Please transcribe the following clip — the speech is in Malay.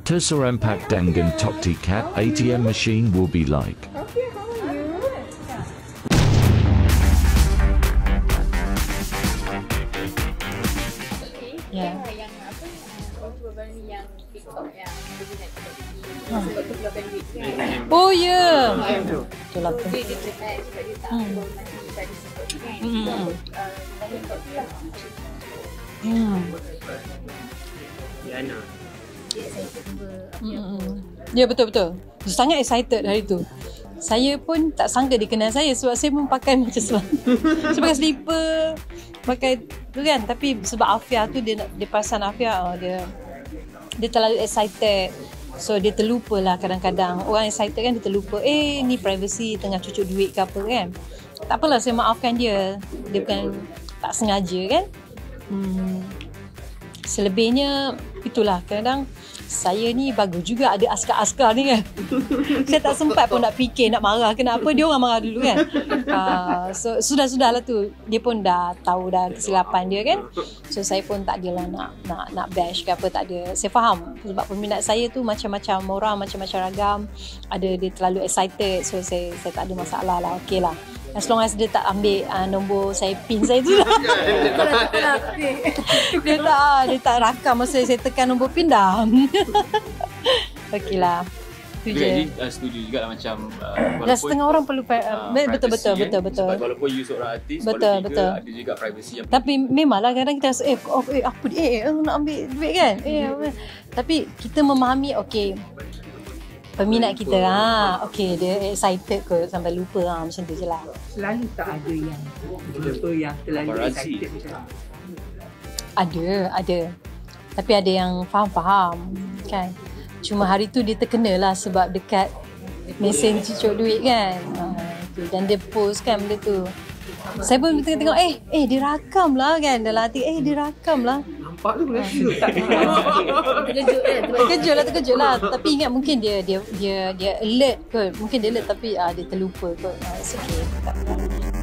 Terserampak dengan Tokti Cat ATM machine will be like. Okay, how are you? Ya. Yang apa? Orang tua baru ni yang TikTok yang dia nak cakap Sebab tu keluarkan duit kan. Oh ya. Yeah. Betul lah. So dia dia cakap sebab dia tak Hmm. hmm. mati tadi sebab tu kan. Hmm. So, uh, saya tak tahu Hmm. Diana. Dia excited. Ya betul betul. Sangat excited hari tu. Saya pun tak sangka dia kenal saya sebab saya pun pakai macam selang. saya pakai slipper, pakai tu kan. Tapi sebab Afia tu dia nak- dia perasan Afia oh, dia dia terlalu excited. So dia terlupa lah kadang-kadang. Orang excited kan dia terlupa. Eh ni privacy tengah cucuk duit ke apa kan. Tak apalah saya maafkan dia. Dia bukan tak sengaja kan. Hmm. Selebihnya itulah kadang saya ni bagus juga ada askar-askar ni kan. saya tak sempat pun nak fikir nak marah kenapa dia orang marah dulu kan. Uh, so sudah-sudahlah tu dia pun dah tahu dah kesilapan dia kan. So saya pun tak adalah nak nak nak bash ke apa tak ada. Saya faham sebab peminat saya tu macam-macam orang macam-macam ragam. Ada dia terlalu excited so saya saya tak ada masalah lah. Okey lah. As long as dia tak ambil uh, nombor saya pin saya tu lah. dia tak ah, dia tak rakam masa saya tekan nombor pin dah. Okey lah. Tu je. Eddie uh, setuju juga lah macam uh, Dah setengah orang perlu pri- uh, betul privacy, betul kan. betul betul. Sebab walaupun you seorang artis, Betul, betul, juga betul. ada juga privacy yang Tapi memanglah kadang kita rasa eh, oh, eh apa dia eh, eh nak ambil duit kan. Eh apa. Tapi kita memahami okey peminat kita ha okey dia excited ke sampai lupa ha macam tu je lah. Selalu tak ada yang Jumpa yang terlalu Paparazzi. excited macam. Ada, ada. Tapi ada yang faham-faham kan. Cuma hari tu dia terkena lah sebab dekat mesin cucuk duit kan. Ha, tu. Dan dia post kan benda tu. Saya pun tengok-tengok eh eh dia rakam lah kan dalam hati eh dia rakam lah. Nampak tu rasa tak terkejut kan. Terkejut. Lah terkejut lah. Tapi ingat mungkin dia dia dia dia alert kot Mungkin dia alert tapi ah, dia terlupa kot ah, It's okay. Tak apa